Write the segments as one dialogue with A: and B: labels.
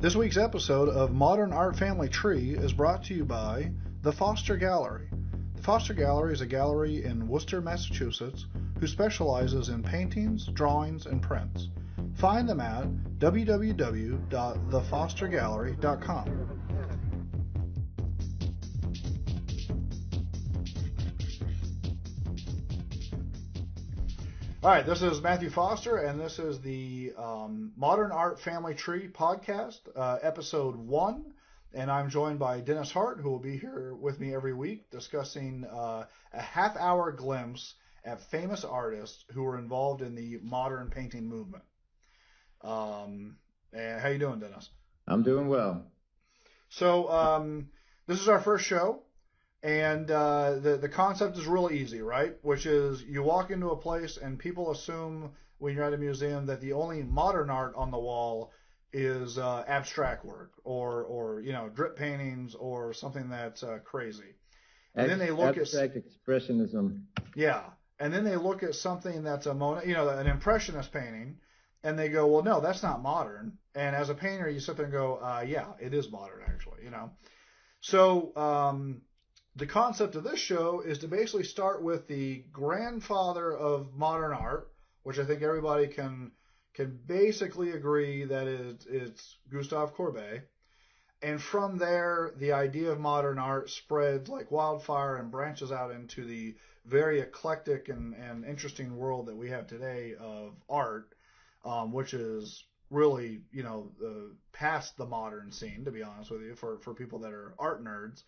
A: This week's episode of Modern Art Family Tree is brought to you by the Foster Gallery. The Foster Gallery is a gallery in Worcester, Massachusetts, who specializes in paintings, drawings, and prints. Find them at www.thefostergallery.com. All right, this is Matthew Foster, and this is the um, Modern Art Family Tree podcast, uh, episode one. And I'm joined by Dennis Hart, who will be here with me every week discussing uh, a half hour glimpse at famous artists who were involved in the modern painting movement. Um, and how you doing, Dennis?
B: I'm doing well.
A: So um, this is our first show. And uh, the the concept is really easy, right? Which is you walk into a place and people assume when you're at a museum that the only modern art on the wall is uh, abstract work or or you know drip paintings or something that's uh, crazy.
B: And then they look abstract at expressionism.
A: Yeah, and then they look at something that's a Monet, you know, an impressionist painting, and they go, well, no, that's not modern. And as a painter, you sit there and go, uh, yeah, it is modern actually, you know. So um, the concept of this show is to basically start with the grandfather of modern art, which I think everybody can can basically agree that it's, it's Gustave Courbet. And from there, the idea of modern art spreads like wildfire and branches out into the very eclectic and, and interesting world that we have today of art, um, which is really, you know, past the modern scene, to be honest with you, for, for people that are art nerds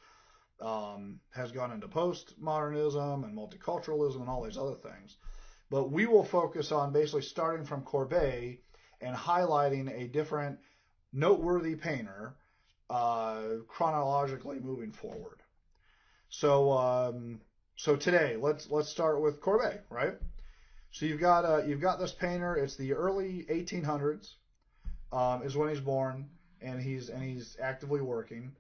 A: um, has gone into postmodernism and multiculturalism and all these other things. But we will focus on basically starting from Courbet and highlighting a different noteworthy painter uh, chronologically moving forward. So um, so today let's let's start with Courbet, right? So you've got uh, you've got this painter. It's the early 1800s um, is when he's born, and he's and he's actively working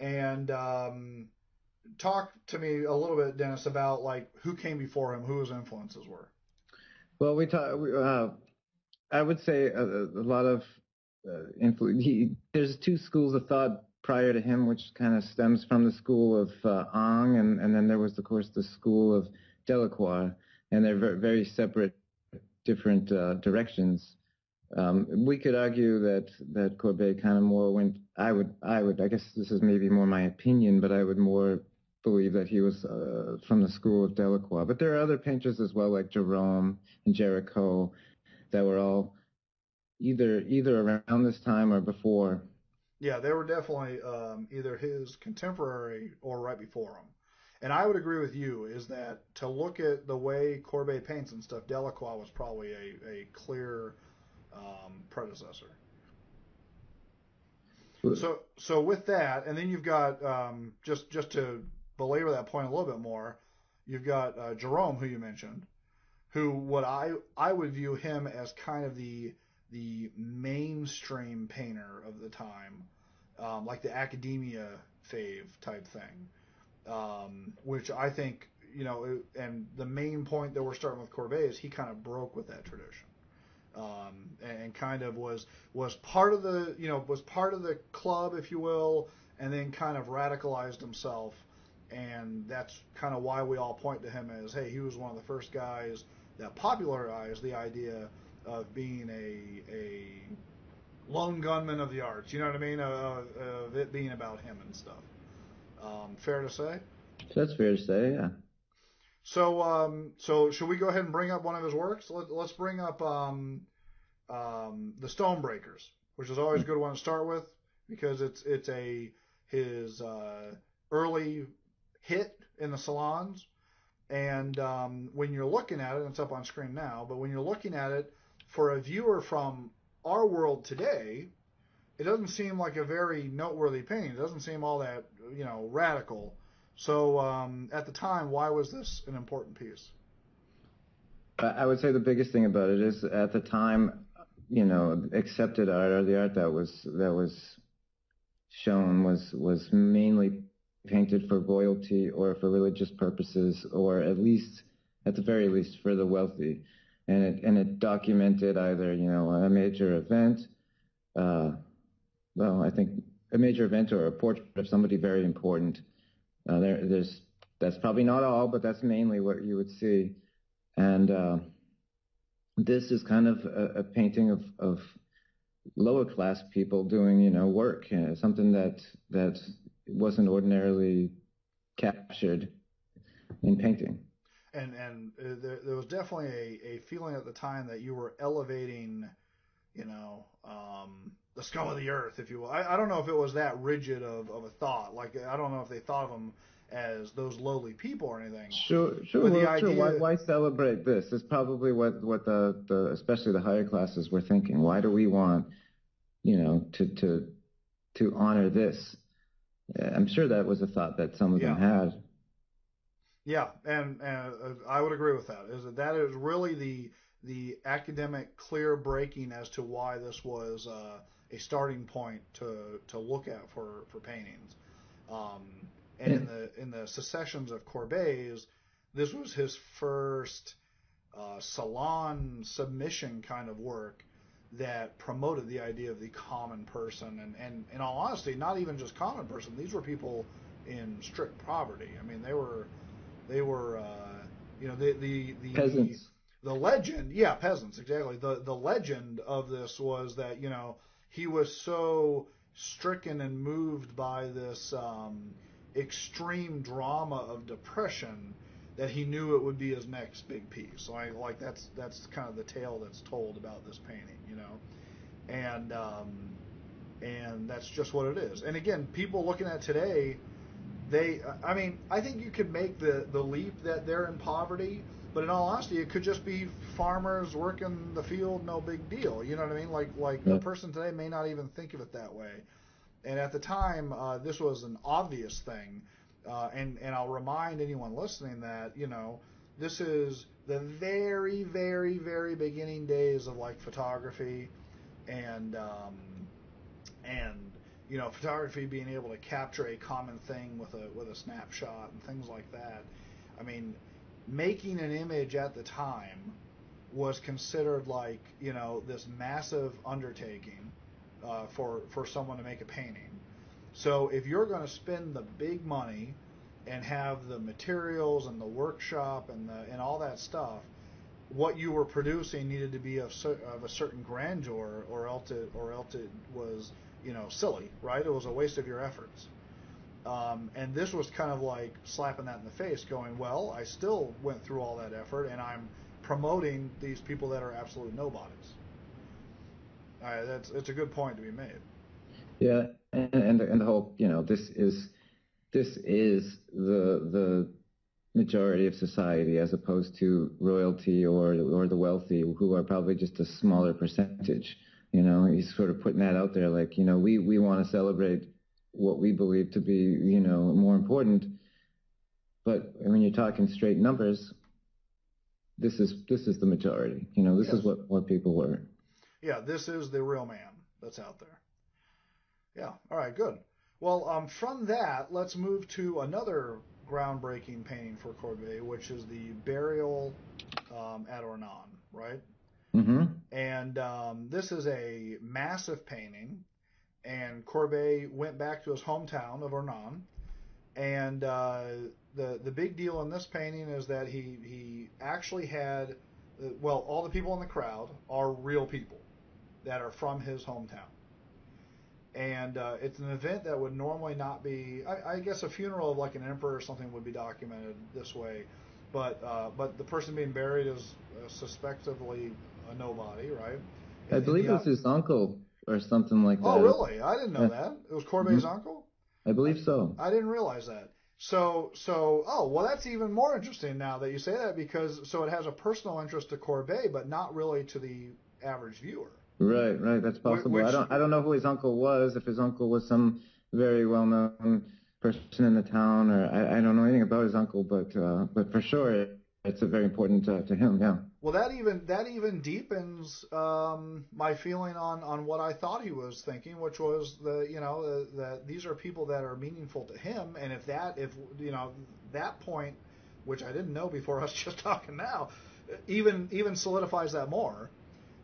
A: and um, talk to me a little bit, Dennis, about like who came before him, who his influences were.
B: Well, we talk. Uh, I would say a, a lot of uh, influence. there's two schools of thought prior to him, which kind of stems from the school of uh, Ingres, and, and then there was, of course, the school of Delacroix, and they're very, very separate, different uh, directions. Um, we could argue that that of more went. I would, I would, I guess this is maybe more my opinion, but I would more believe that he was uh, from the school of Delacroix. But there are other painters as well, like Gerome and Gericault, that were all either either around this time or before.
A: Yeah, they were definitely um, either his contemporary or right before him. And I would agree with you is that to look at the way Courbet paints and stuff, Delacroix was probably a, a clear um, predecessor. So, so with that, and then you've got um, just just to belabor that point a little bit more, you've got uh, Gerome, who you mentioned, who what I I would view him as kind of the the mainstream painter of the time, um, like the academia fave type thing, um, which I think you know, and the main point that we're starting with Courbet is he kind of broke with that tradition um, and kind of was was part of the you know was part of the club, if you will, and then kind of radicalized himself, and that's kind of why we all point to him as hey, he was one of the first guys that popularized the idea of being a a lone gunman of the arts. You know what I mean? Of, of it being about him and stuff. Um, fair to say.
B: That's fair to say, yeah.
A: So, um, so should we go ahead and bring up one of his works? Let, us bring up um, um, the Stonebreakers, which is always a good one to start with because it's it's a his uh, early hit in the salons. And um, when you're looking at it, it's up on screen now. But when you're looking at it for a viewer from our world today, it doesn't seem like a very noteworthy painting. It doesn't seem all that you know radical. So um, at the time, why was this an important piece?
B: I would say the biggest thing about it is at the time, you know, accepted art or the art that was that was shown was was mainly painted for royalty or for religious purposes, or at least, at the very least, for the wealthy, and it and it documented either you know a major event, uh, well, I think a major event or a portrait of somebody very important. Uh, there, there's that's probably not all, but that's mainly what you would see. And uh, this is kind of a, a painting of, of lower class people doing, you know, work, you know, something that that wasn't ordinarily captured in painting.
A: And and uh, there, there was definitely a, a feeling at the time that you were elevating, you know, um, the scum of the earth, if you will. I, I don't know if it was that rigid of, of a thought. Like I don't know if they thought of them as those lowly people or anything.
B: Sure, sure. Well, sure. Why, why celebrate this? It's probably what what the, the especially the higher classes were thinking. Why do we want, you know, to to to honor this? I'm sure that was a thought that some of yeah. them had.
A: Yeah, and, and uh, I would agree with that. Is that that is really the the academic clear breaking as to why this was uh, a starting point to to look at for for paintings. Um, and in the in the secessions of Courbet's, this was his first uh, salon submission kind of work that promoted the idea of the common person. And, and in all honesty, not even just common person. These were people in strict poverty. I mean, they were they were uh, you know the the the
B: peasants.
A: The legend, yeah, peasants, exactly. The the legend of this was that you know he was so stricken and moved by this um, extreme drama of depression that he knew it would be his next big piece. So I like that's that's kind of the tale that's told about this painting, you know, and um, and that's just what it is. And again, people looking at today, they, I mean, I think you could make the the leap that they're in poverty, but in all honesty, it could just be farmers working the field, no big deal. You know what I mean? Like like yeah. the person today may not even think of it that way. And at the time, uh, this was an obvious thing. Uh, and, and I'll remind anyone listening that, you know, this is the very, very, very beginning days of like photography and, um, and, you know, photography being able to capture a common thing with a, with a snapshot and things like that. I mean, making an image at the time was considered like, you know, this massive undertaking uh, for for someone to make a painting. So if you're going to spend the big money and have the materials and the workshop and the and all that stuff, what you were producing needed to be of, of a certain grandeur, or else it or else it was you know silly, right? It was a waste of your efforts. Um, and this was kind of like slapping that in the face, going, well, I still went through all that effort, and I'm promoting these people that are absolute nobodies. That's it's a good point to be made.
B: Yeah, and and the, and the whole you know this is this is the the majority of society as opposed to royalty or or the wealthy who are probably just a smaller percentage. You know, he's sort of putting that out there like you know we we want to celebrate what we believe to be you know more important, but when you're talking straight numbers, this is this is the majority. You know, this yes. is what what people were
A: yeah, this is the real man that's out there. Yeah. All right. Good. Well, um, from that, let's move to another groundbreaking painting for Courbet, which is the burial um, at Ornans, right?
B: Mm-hmm.
A: And um, this is a massive painting, and Courbet went back to his hometown of Ornans, and uh, the the big deal in this painting is that he he actually had, uh, well, all the people in the crowd are real people that are from his hometown. And uh, it's an event that would normally not be. I, I, guess a funeral of like an emperor or something would be documented this way, but uh, but the person being buried is uh, suspectively a nobody, right?
B: I believe it was his uncle or something like
A: oh,
B: that.
A: Oh, really? I didn't know yeah. that. It was Courbet's mm-hmm. uncle.
B: I believe so.
A: I didn't realize that. So, so, oh, well, that's even more interesting now that you say that because so it has a personal interest to Courbet, but not really to the average viewer.
B: Right, right. That's possible. Which, I don't, I don't know who his uncle was. If his uncle was some very well-known person in the town, or I, I don't know anything about his uncle, but, uh, but for sure, it, it's a very important uh, to him. Yeah.
A: Well, that even that even deepens um, my feeling on on what I thought he was thinking, which was the you know that these are people that are meaningful to him, and if that if you know that point, which I didn't know before us just talking now, even even solidifies that more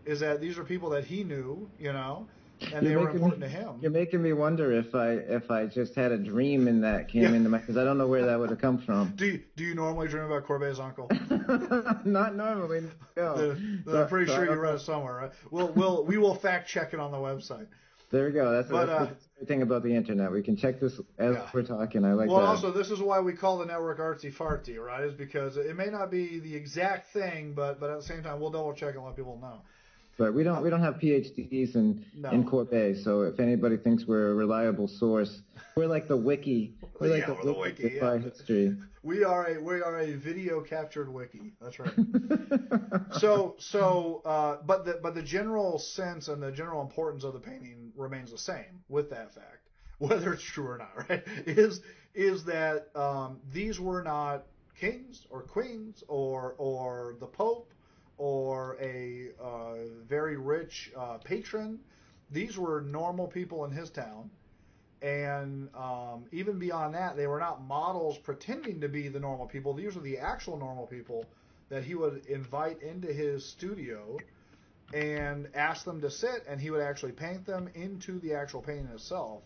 A: is that these are people that he knew, you know, and they
B: You're
A: were
B: making
A: important
B: me-
A: to him.
B: You're making me wonder if I if I just had a dream and that came
A: Yeah.
B: into my because I don't know where that would have come from.
A: Do you, do you normally dream about Courbet's uncle?
B: Not normally. No.
A: The-
B: So-
A: I'm pretty
B: so
A: sure you read it somewhere, right? We'll we'll we will fact check it on the website.
B: There we go. That's,
A: But,
B: that's
A: uh,
B: the thing about the internet. We can check this as
A: Yeah.
B: we're talking. I like
A: well,
B: that.
A: also this is why we call the network artsy fartsy, right? Is because it may not be the exact thing, but but at the same time we'll double check and let people know.
B: But we don't we don't have PhDs in
A: No.
B: in Courbet, so if anybody thinks we're a reliable source, we're like the wiki. We're like
A: Yeah, we're the wiki,
B: of our
A: yeah.
B: history.
A: We are a we are a video captured wiki. That's right. so so uh, but the but the general sense and the general importance of the painting remains the same with that fact whether it's true or not right is is that um, these were not kings or queens or or the pope or a uh, very rich uh, patron these were normal people in his town and um, even beyond that, they were not models pretending to be the normal people. These were the actual normal people that he would invite into his studio and ask them to sit, and he would actually paint them into the actual painting itself.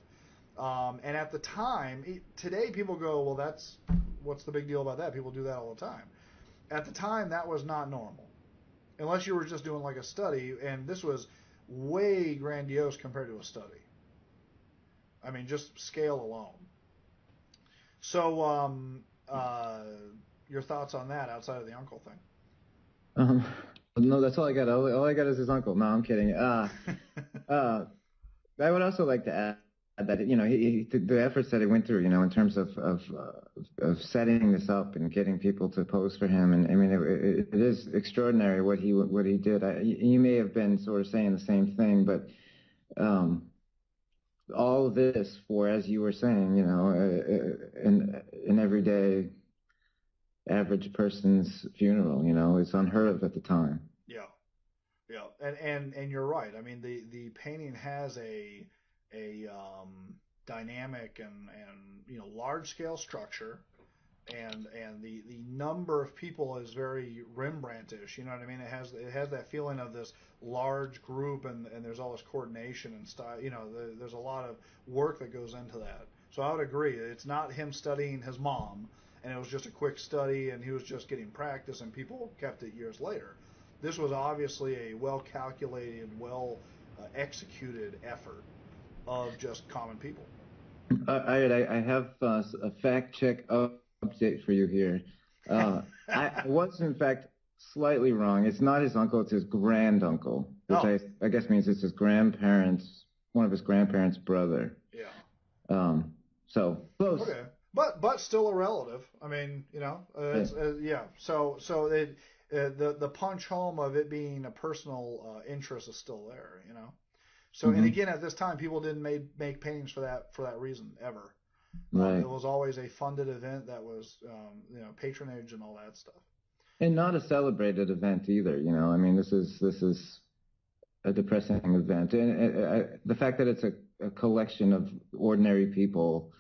A: Um, and at the time, today people go, well, that's what's the big deal about that? People do that all the time. At the time, that was not normal, unless you were just doing like a study, and this was way grandiose compared to a study. I mean, just scale alone. So, um, uh, your thoughts on that outside of the uncle thing?
B: Um, no, that's all I got. All, all I got is his uncle. No, I'm kidding. Uh, uh, I would also like to add that you know he, he, the- efforts that he went through, you know, in terms of of, uh, of setting this up and getting people to pose for him, and I mean, it, it, is extraordinary what he what he did. I, you may have been sort of saying the same thing, but um, all this for, as you were saying, you know, uh, an an everyday average person's funeral, you know, it's unheard of at the time.
A: Yeah, yeah, and and and you're right. I mean, the the painting has a a um, dynamic and and you know large scale structure, and and the the number of people is very Rembrandtish. You know what I mean? It has it has that feeling of this large group, and and there's all this coordination and style. You know, the, there's a lot of work that goes into that. So I would agree. It's not him studying his mom, and it was just a quick study, and he was just getting practice, and people kept it years later. This was obviously a well calculated, well uh, executed effort of just common people.
B: Uh, I, I have uh, a fact check update for you here. Uh, I, was in fact slightly wrong. It's not his uncle; it's his granduncle, which
A: Oh.
B: I, I guess means it's his grandparents, one of his grandparents' brother.
A: Yeah.
B: Um, so close.
A: Okay. But but still a relative. I mean, you know, uh, it's, uh, yeah. So so it uh, the the punch home of it being a personal uh, interest is still there. You know. So and
B: Mhm.
A: again, at this time, people didn't make make paintings for that for that reason ever. Um,
B: Right.
A: it was always a funded event that was um, you know patronage and all that stuff.
B: And not a celebrated event either. You know, I mean, this is this is a depressing event, and uh, I, the fact that it's a, a collection of ordinary people,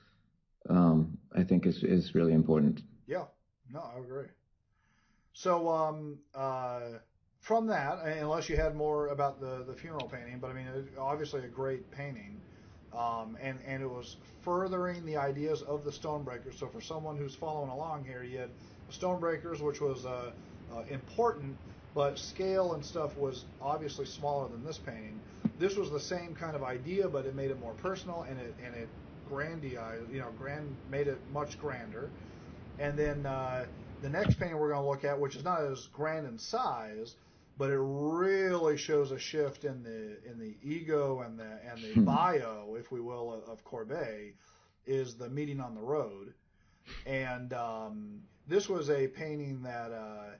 B: um, I think is is really important.
A: Yeah, no, I agree. So, um, uh, from that, unless you had more about the, the funeral painting, but I mean, it, obviously a great painting, um, and and it was furthering the ideas of the Stonebreakers. So, for someone who's following along here, you had Stonebreakers, which was uh, uh, important, but scale and stuff was obviously smaller than this painting. This was the same kind of idea, but it made it more personal, and it and it grandiose, you know, grand made it much grander. And then uh, the next painting we're going to look at, which is not as grand in size, but it really shows a shift in the in the ego and the and the
B: Hmm.
A: bio, if we will, of, of Courbet, is the meeting on the road. And um, this was a painting that uh,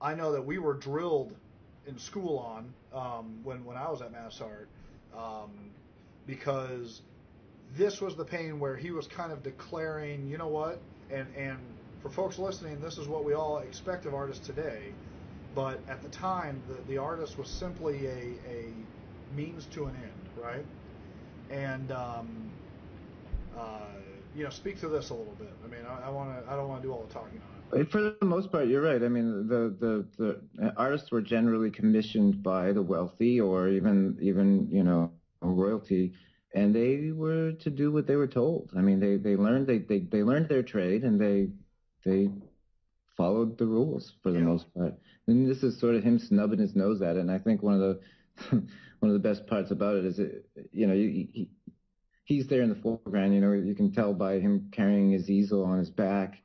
A: I know that we were drilled in school on um, when when I was at Mass Art, um, because this was the painting where he was kind of declaring, you know what, and and for folks listening, this is what we all expect of artists today. But at the time, the, the artist was simply a, a means to an end, right? And um, uh, you know, speak to this a little bit. I mean, I, I want to. I don't want to do all the talking on it.
B: For the most part, you're right. I mean, the, the, the artists were generally commissioned by the wealthy or even even you know royalty, and they were to do what they were told. I mean, they they learned they they, they learned their trade and they they followed the rules for the
A: Yeah.
B: most part. And this is sort of him snubbing his nose at it. And I think one of the one of the best parts about it is it, you know, you, he, he's there in the foreground. You know, you can tell by him carrying his easel on his back.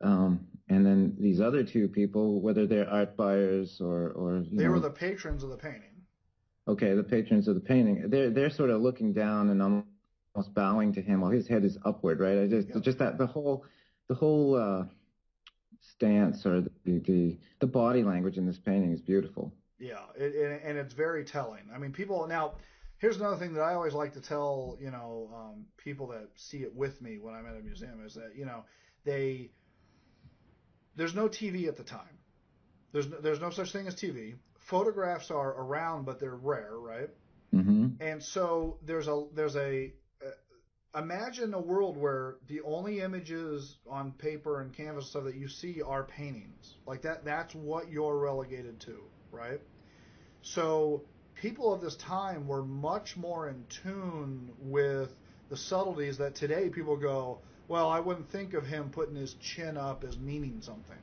B: Um, and then these other two people, whether they're art buyers or or
A: They
B: know,
A: were the patrons of the painting.
B: okay, the patrons of the painting, they're they're sort of looking down and almost bowing to him while his head is upward, right? I just
A: Yeah.
B: just that the whole the whole uh, stance or the, the the body language in this painting is beautiful.
A: Yeah, it, and, and it's very telling. I mean, people now. Here's another thing that I always like to tell you know um, people that see it with me when I'm at a museum is that you know they there's no TV at the time. There's no, there's no such thing as TV. Photographs are around, but they're rare, right?
B: hmm
A: And so there's a there's a imagine a world where the only images on paper and canvas stuff that you see are paintings. Like that that's what you're relegated to, right? So people of this time were much more in tune with the subtleties that today people go, well, I wouldn't think of him putting his chin up as meaning something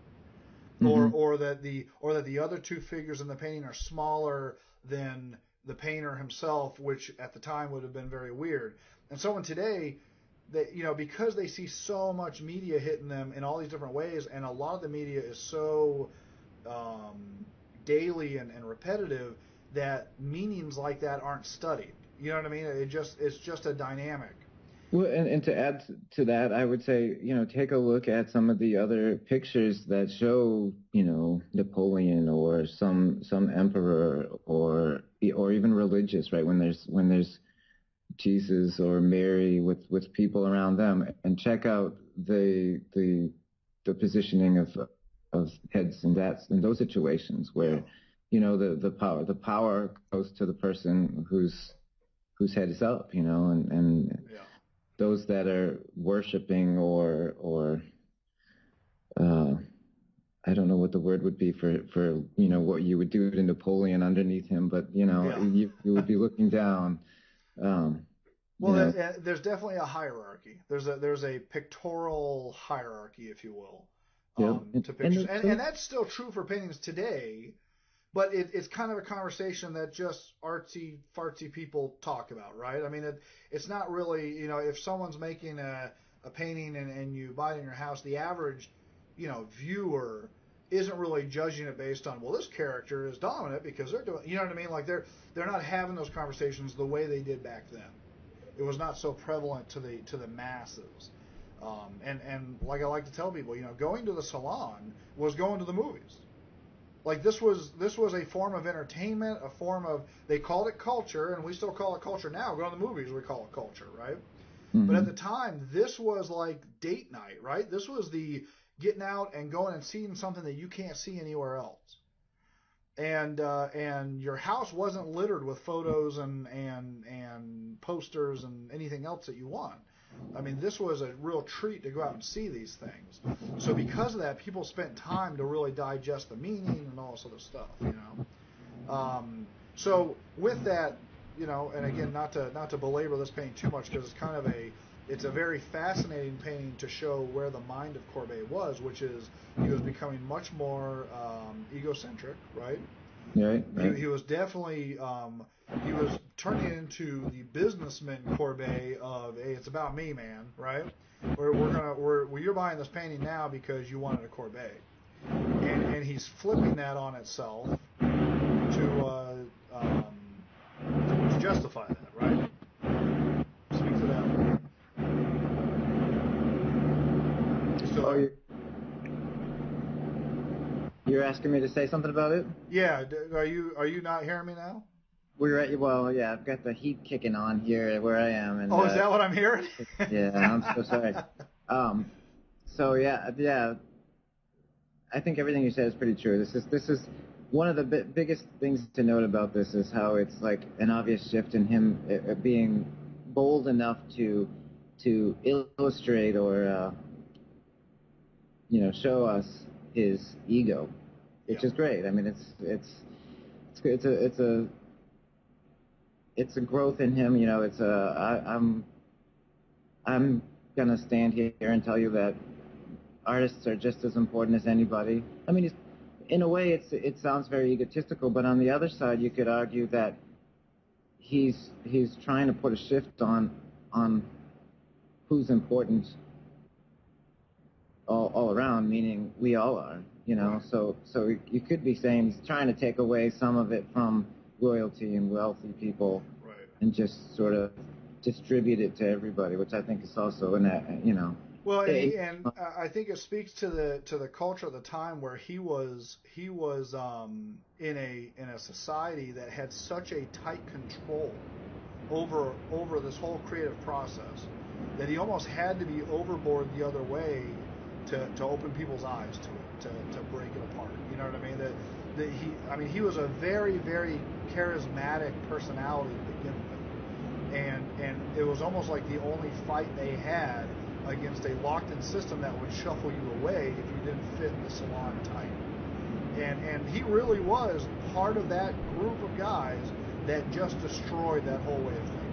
A: or
B: Mhm.
A: or that the or that the other two figures in the painting are smaller than the painter himself, which at the time would have been very weird. And so in today, that you know, because they see so much media hitting them in all these different ways, and a lot of the media is so um, daily and, and repetitive that meanings like that aren't studied. You know what I mean? It just it's just a dynamic.
B: Well, and, and to add to that, I would say, you know, take a look at some of the other pictures that show, you know, Napoleon or some some emperor or or even religious, right? When there's when there's Jesus or Mary with with people around them, and check out the the the positioning of of heads and that's in those situations where, you know, the the power the power goes to the person whose whose head is up, you know, and and
A: Yeah.
B: those that are worshiping or or uh, I don't know what the word would be for for you know what you would do to Napoleon underneath him, but you know
A: Yeah.
B: you you would be looking down. Um,
A: Well,
B: you know,
A: there- there's definitely a hierarchy. There's a there's a pictorial hierarchy, if you will,
B: Yeah.
A: um,
B: And-
A: to pictures,
B: it's-
A: and, and that's still true for paintings today. But it, it's kind of a conversation that just artsy fartsy people talk about, right? I mean, it, it's not really, you know, if someone's making a, a painting and, and you buy it in your house, the average, you know, viewer isn't really judging it based on, well, this character is dominant because they're doing, you know what I mean? Like they're they're not having those conversations the way they did back then it was not so prevalent to the to the masses. Um, and and like I like to tell people, you know, going to the salon was going to the movies. Like this was this was a form of entertainment, a form of they called it culture, and we still call it culture now. Go to the movies, we call it culture, right? But at
B: mhm.
A: the time, this was like date night, right? This was the getting out and going and seeing something that you can't see anywhere else. And uh, and your house wasn't littered with photos and and and posters and anything else that you want. I mean, this was a real treat to go out and see these things. So because of that, people spent time to really digest the meaning and all this other stuff, you know. Um, so with that, you know, and again, not to not to belabor this painting too much because it's kind of a it's a very fascinating painting to show where the mind of Courbet was, which is he was becoming much more um, egocentric, right?
B: right,
A: He,
B: right.
A: he was definitely um, he was turning into the businessman Courbet of hey, it's about me, man, right? We're, we're gonna we're well, you're buying this painting now because you wanted a Courbet, and and he's flipping that on itself to uh, um, to justify that, right? Speak to that. Still
B: Oh,
A: there?
B: you, you're asking me to say something about it?
A: Yeah, are you are you not hearing me now?
B: We're at, well, yeah, I've got the heat kicking on here where I am, and
A: Oh, is
B: uh,
A: that what I'm hearing?
B: Yeah, I'm so sorry. Um, so yeah, yeah, I think everything you said is pretty true. This is this is one of the bi- biggest things to note about this is how it's like an obvious shift in him uh, uh, being bold enough to to illustrate or uh, you know show us his ego, which
A: Yeah.
B: is great. I mean, it's it's it's it's a it's a it's a growth in him. You know, it's a I, I'm I'm gonna stand here and tell you that artists are just as important as anybody. I mean, in a way, it's it sounds very egotistical, but on the other side, you could argue that he's he's trying to put a shift on on who's important all, all around, meaning we all are, you know. So so you could be saying he's trying to take away some of it from royalty and wealthy people
A: Right.
B: and just sort of distribute it to everybody, which I think is also an uh, you know.
A: Well, and, and I think it speaks to the to the culture of the time where he was he was um, in a in a society that had such a tight control over over this whole creative process that he almost had to be overboard the other way to, to open people's eyes to it to, to break it apart. You know what I mean? That that he I mean he was a very very charismatic personality to begin with and and it was almost like the only fight they had against a locked-in system that would shuffle you away if you didn't fit the salon type. And and he really was part of that group of guys that just destroyed that whole way of thinking.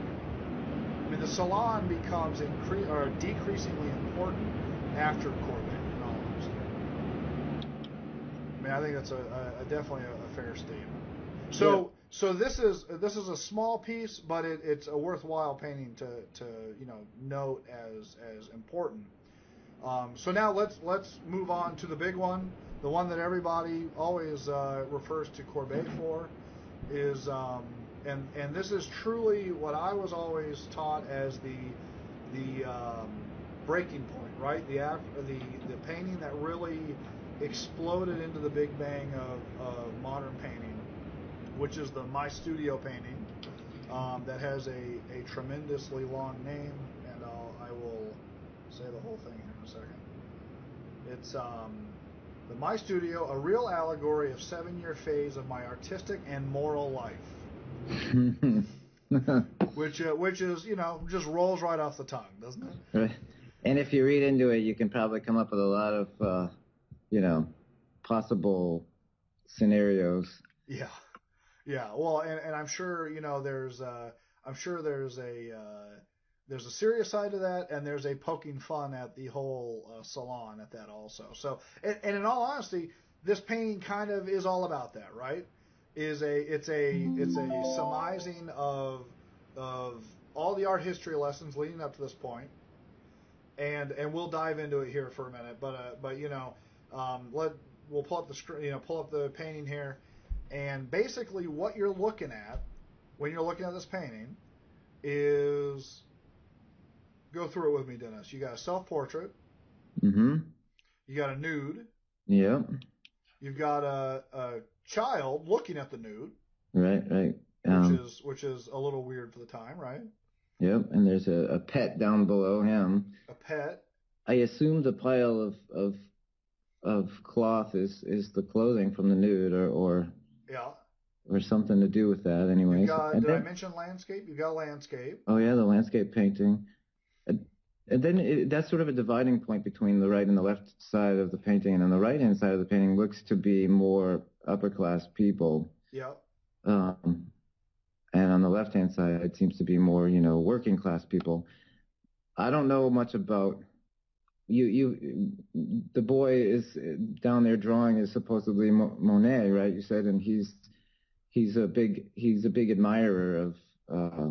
A: I mean, the salon becomes incre- or decreasingly important after Courbet, in all honesty. I mean, I think that's a, a, definitely a, fair statement. So, so this is this is a small piece, but it, it's a worthwhile painting to, to you know note as as important. Um, so now let's let's move on to the big one, the one that everybody always uh, refers to Courbet for, is um, and and this is truly what I was always taught as the the um, breaking point, right? The the the painting that really exploded into the big bang of, of modern painting, which is the My Studio painting um, that has a, a tremendously long name, and I'll, I will say the whole thing here in a second. It's um, the My Studio, a real allegory of seven-year phase of my artistic and moral life, which uh, which is you know just rolls right off the tongue, doesn't it?
B: Right. And if you read into it, you can probably come up with a lot of, uh, you know, possible scenarios.
A: Yeah, yeah. Well, and, and I'm sure you know there's uh, I'm sure there's a uh, there's a serious side to that, and there's a poking fun at the whole uh, salon at that also. So, and, and in all honesty, this painting kind of is all about that, right? Is a it's a it's a surmising of of all the art history lessons leading up to this point, and and we'll dive into it here for a minute. But uh, but you know, um, let we'll pull up the screen, you know, pull up the painting here, and basically what you're looking at when you're looking at this painting is go through it with me, Dennis. You got a self-portrait,
B: Mm-hmm.
A: you got a nude,
B: Yep.
A: you've got a, a child looking at the nude,
B: Right, right.
A: which
B: Um,
A: is which is a little weird for the time, right?
B: yep. And there's a, a pet down below him.
A: A pet,
B: I assume the pile of, of, of cloth is, is the clothing from the nude or, or,
A: yeah.
B: or something to do with that anyway.
A: You've
B: So-
A: got,
B: and
A: did I mention landscape? You've got landscape.
B: Oh yeah, the landscape painting. And, and then it, that's sort of a dividing point between the right and the left side of the painting, and on the right hand side of the painting looks to be more upper class people,
A: Yeah.
B: um, and on the left hand side it seems to be more you know working class people. I don't know much about you. You, the boy is down there drawing is supposedly Mo- Monet, right? You said, and he's he's a big he's a big admirer of uh,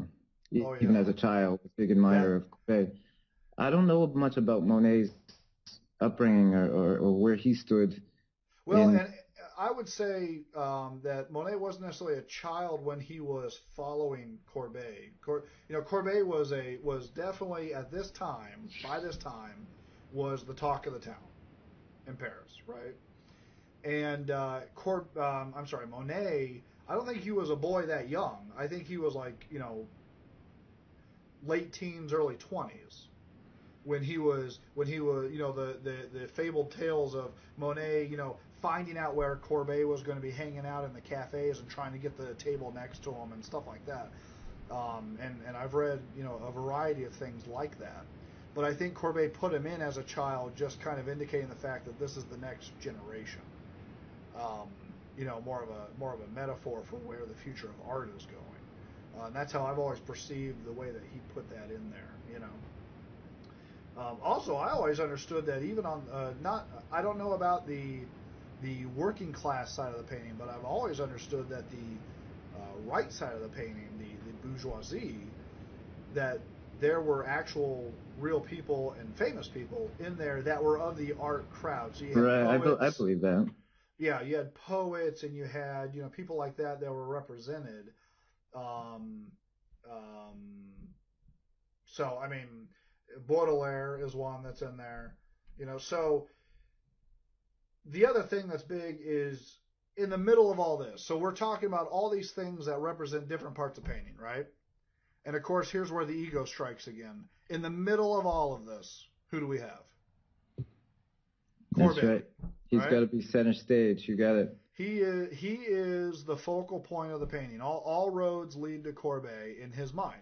A: Oh,
B: even
A: yeah.
B: as a child, a big admirer of Courbet. I don't know much about Monet's upbringing or, or, or where he stood.
A: Well,
B: in-
A: and I would say um, that Monet wasn't necessarily a child when he was following Courbet. Cor- you know, Courbet was a was definitely at this time, by this time, was the talk of the town in Paris, right? And uh, Cor- um, I'm sorry, Monet. I don't think he was a boy that young. I think he was like you know late teens, early twenties when he was when he was you know the, the the fabled tales of Monet you know finding out where Courbet was going to be hanging out in the cafes and trying to get the table next to him and stuff like that um, and and I've read you know a variety of things like that but I think Courbet put him in as a child just kind of indicating the fact that this is the next generation um, you know more of a more of a metaphor for where the future of art is going Uh, and that's how I've always perceived the way that he put that in there, you know. Um, also, I always understood that even on uh, not, I don't know about the the working class side of the painting, but I've always understood that the uh, right side of the painting, the, the bourgeoisie, that there were actual real people and famous people in there that were of the art crowd. So you had
B: right,
A: poets,
B: I believe that.
A: Yeah, you had poets and you had you know people like that that were represented. Um, um, so I mean, Baudelaire is one that's in there. You know, so the other thing that's big is in the middle of all this. So we're talking about all these things that represent different parts of painting, right? And of course, here's where the ego strikes again. In the middle of all of this, who do we have?
B: That's right. He's right? got to be center stage. You got it.
A: He is he is the focal point of the painting. All all roads lead to Courbet in his mind.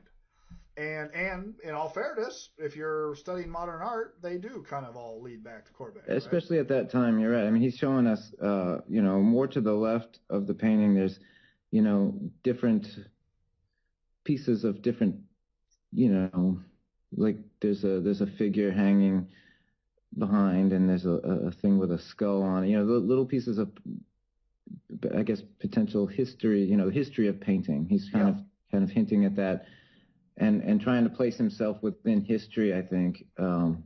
A: And and in all fairness, if you're studying modern art, they do kind of all lead back to Courbet.
B: Especially
A: right?
B: at that time, you're right. I mean, he's showing us, uh, you know, more to the left of the painting. There's, you know, different pieces of different, you know, like there's a there's a figure hanging behind, and there's a, a thing with a skull on it. You know, little pieces of, I guess, potential history. You know, history of painting. He's kind yeah. of kind of hinting at that and and trying to place himself within history. I think, um,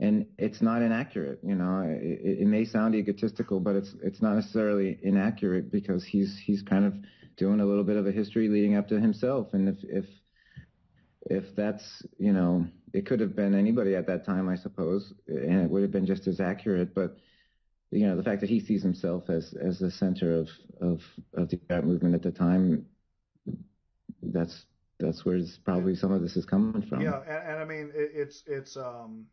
B: and it's not inaccurate. You know, it, it, may sound egotistical, but it's it's not necessarily inaccurate because he's he's kind of doing a little bit of a history leading up to himself, and if if if that's you know it could have been anybody at that time, I suppose, and it would have been just as accurate, but you know the fact that he sees himself as as the center of of of the art movement at the time that's that's where probably some of this is coming from.
A: Yeah, and, and I mean it, it's it's um,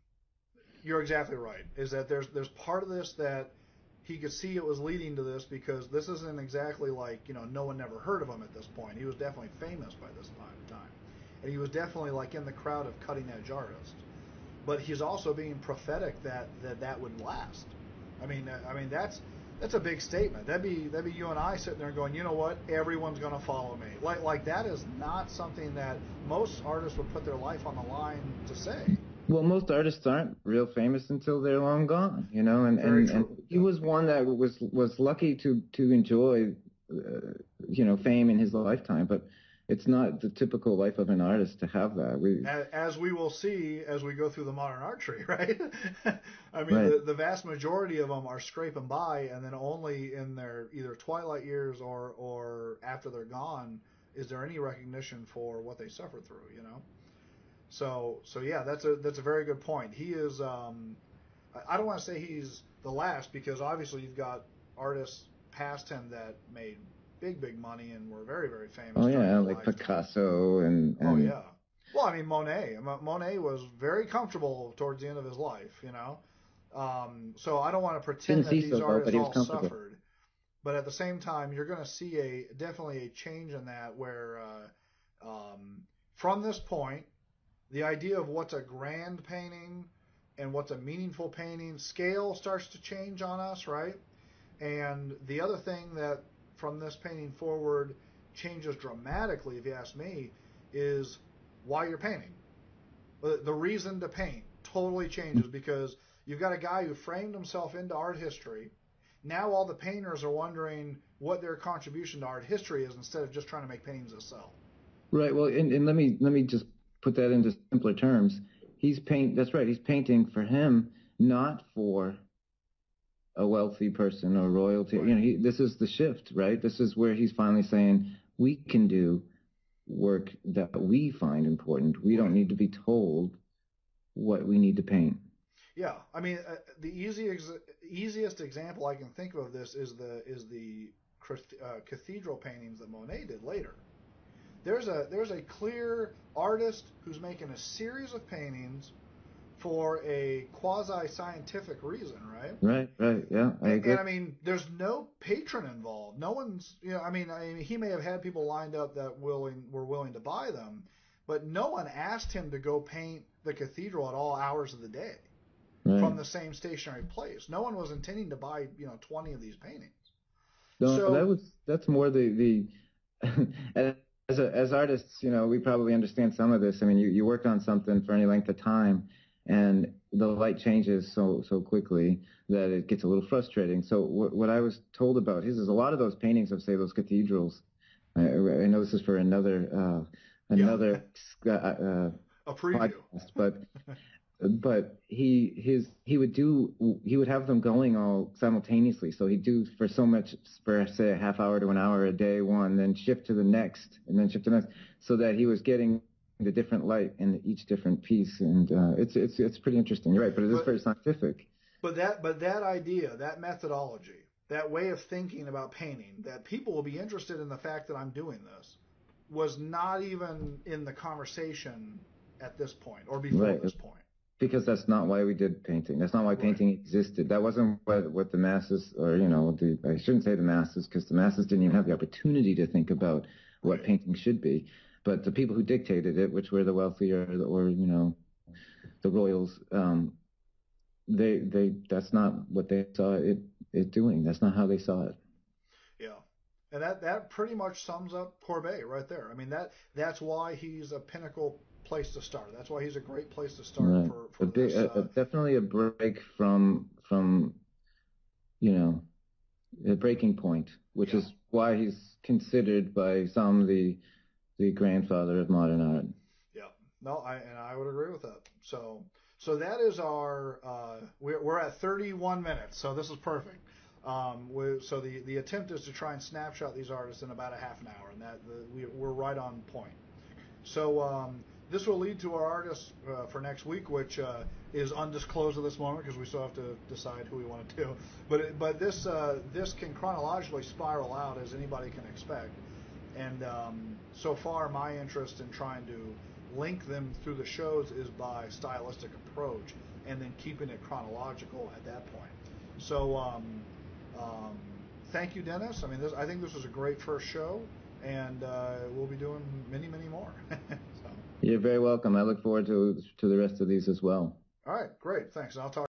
A: you're exactly right. Is that there's there's part of this that he could see it was leading to this because this isn't exactly like you know no one never heard of him at this point. He was definitely famous by this time, time, and he was definitely like in the crowd of cutting edge artists. But he's also being prophetic that that that would last. I mean, uh, I mean that's that's a big statement. That'd be that'd be you and I sitting there going, you know what? Everyone's going to follow me. Like like that is not something that most artists would put their life on the line to say.
B: Well, most artists aren't real famous until they're long gone, you know. And and, and, he was one that was was lucky to to enjoy, uh, you know, fame in his lifetime. But it's not the typical life of an artist to have that. We,
A: as we will see as we go through the modern art tree, right? I mean, right. the, the vast majority of them are scraping by, and then only in their either twilight years or or after they're gone is there any recognition for what they suffered through. You know. So so yeah, that's a that's a very good point. He is. Um, I don't want to say he's the last because obviously you've got artists past him that made big, big money and were very, very famous.
B: Oh yeah, like Picasso and,
A: oh, and. Oh yeah. Well, I mean Monet. Monet was very comfortable towards the end of his life, you know. Um, so I don't want to pretend that these so artists all suffered, but at the same time, you're going to see a definitely a change in that where uh, um, from this point, the idea of what's a grand painting and what's a meaningful painting scale starts to change on us, right? And the other thing that from this painting forward changes dramatically, if you ask me, is why you're painting. The reason to paint totally changes because you've got a guy who framed himself into art history. Now all the painters are wondering what their contribution to art history is instead of just trying to make paintings that sell.
B: Right. Well, and, and let me let me just put that into simpler terms. He's paint. That's right. He's painting for him, not for a wealthy person or royalty. You know, he, this is the shift, right? This is where he's finally saying we can do work that we find important. We don't need to be told what we need to paint.
A: Yeah, I mean, uh, the easy ex- easiest example I can think of this is the is the uh, cathedral paintings that Monet did later. There's a there's a clear artist who's making a series of paintings for a quasi scientific reason, right?
B: Right, right, yeah.
A: I and, and, I mean, there's no patron involved. No one's, you know, I mean, I mean, he may have had people lined up that willing were willing to buy them, but no one asked him to go paint the cathedral at all hours of the day right. from the same stationary place. No one was intending to buy, you know, 20 of these paintings.
B: No, so, that was that's more the the as a, as artists, you know, we probably understand some of this. I mean, you, you work on something for any length of time, and the light changes so so quickly that it gets a little frustrating. So what, what I was told about his is a lot of those paintings of say those cathedrals. I, I know this is for another uh, another
A: yeah. uh, uh, a preview,
B: podcast, but but he his he would do he would have them going all simultaneously. So he'd do for so much for say a half hour to an hour a day one, then shift to the next, and then shift to the next, so that he was getting the different light in each different piece, and uh, it's it's it's pretty interesting. You're right, but it is but, very scientific.
A: But that but that idea, that methodology, that way of thinking about painting, that people will be interested in the fact that I'm doing this, was not even in the conversation at this point or before right. this point
B: because that's not why we did painting. That's not why painting existed. That wasn't what, what the masses, or you know, the, I shouldn't say the masses, because the masses didn't even have the opportunity to think about what painting should be. But the people who dictated it, which were the wealthy or, or you know, the royals, um, they they that's not what they saw it it doing. That's not how they saw it.
A: Yeah. And that, that pretty much sums up Courbet right there. I mean that that's why he's a pinnacle place to start. That's why he's a great place to start right. for, for
B: a
A: big,
B: this, uh, a, definitely a break from from you know a breaking point, which yeah. is why he's considered by some the the grandfather of modern art.
A: Yeah, no, I and I would agree with that. So so that is our uh, we're we're at 31 minutes, so this is perfect. Um, so the the attempt is to try and snapshot these artists in about a half an hour, and that the, we, we're right on point. So um, this will lead to our artist uh, for next week, which uh, is undisclosed at this moment because we still have to decide who we want to do. But but this uh, this can chronologically spiral out as anybody can expect. And um, so far, my interest in trying to link them through the shows is by stylistic approach, and then keeping it chronological at that point. So um, um, thank you, Dennis. I mean, this, I think this was a great first show, and uh, we'll be doing many, many more.
B: You're very welcome. I look forward to to the rest of these as well.
A: All right, great. Thanks. I'll talk.